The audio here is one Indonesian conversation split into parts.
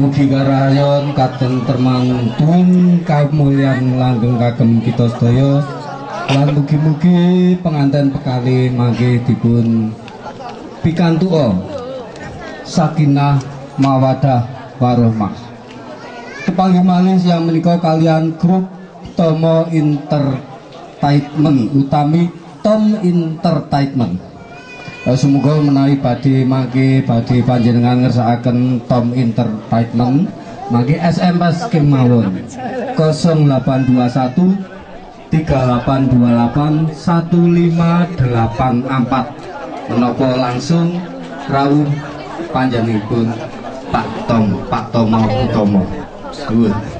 Mugi karayon katentremang dun kamulyan langgeng kagem kita sedaya lan mugi-mugi pengantin pekali mangke dipun pikantuka sakinah mawadah warahmah. Kepanggih malih yang menika kalian grup Tomo Entertainment utami Tom Entertainment. Eh, Semoga menawi badhe mangke badhe panjenengan ngersakaken Tom Entertainment mangke SMS kemawon 0821 3828 1584 menapa langsung rawuh panjenenganipun Pak Tom Pak Tomo Utomo. Nuwun.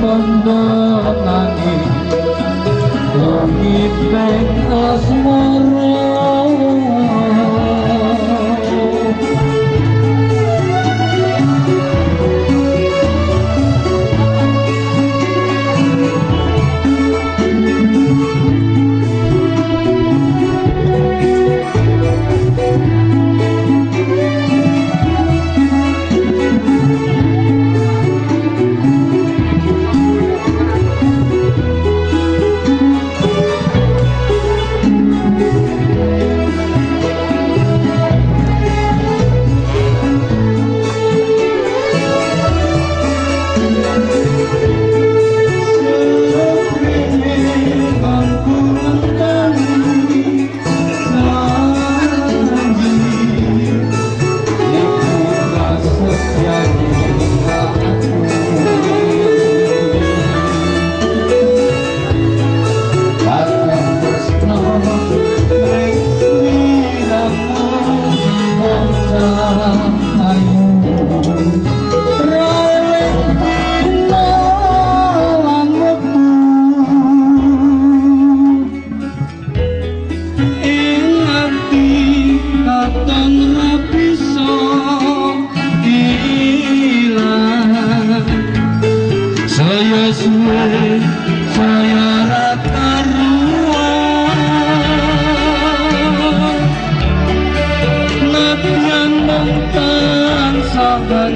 Bondo nani, lohi peng asmo.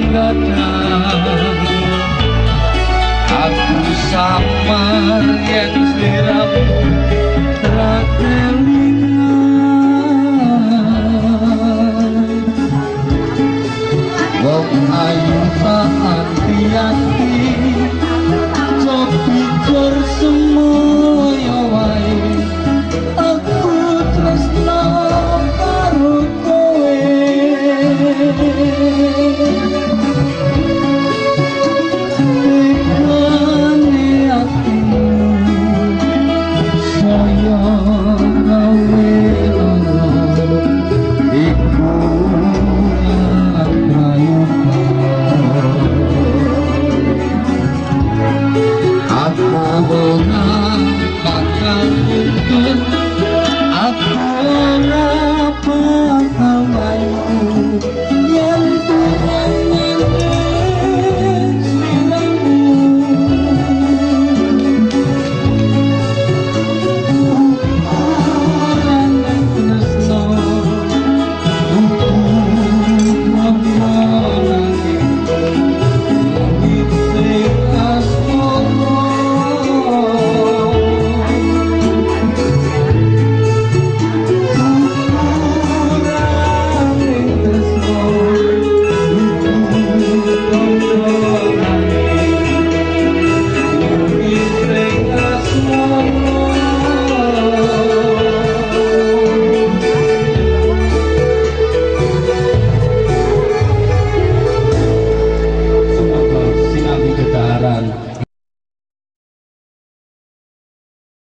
datang Aku samar yang diramu terakhir